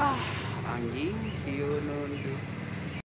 ah anjing si Yunun tuh.